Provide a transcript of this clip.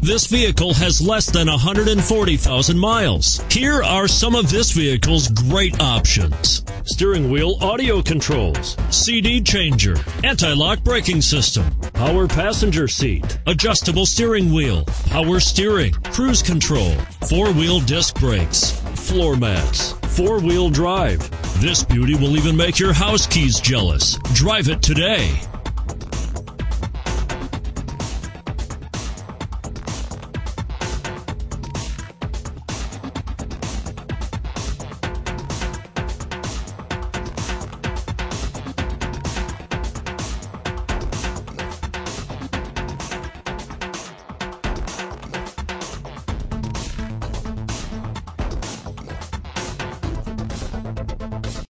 This vehicle has less than 140,000 miles. Here are some of this vehicle's great options. Steering wheel audio controls, CD changer, anti-lock braking system, power passenger seat, adjustable steering wheel, power steering, cruise control, four-wheel disc brakes, floor mats, four-wheel drive. This beauty will even make your house keys jealous. Drive it today.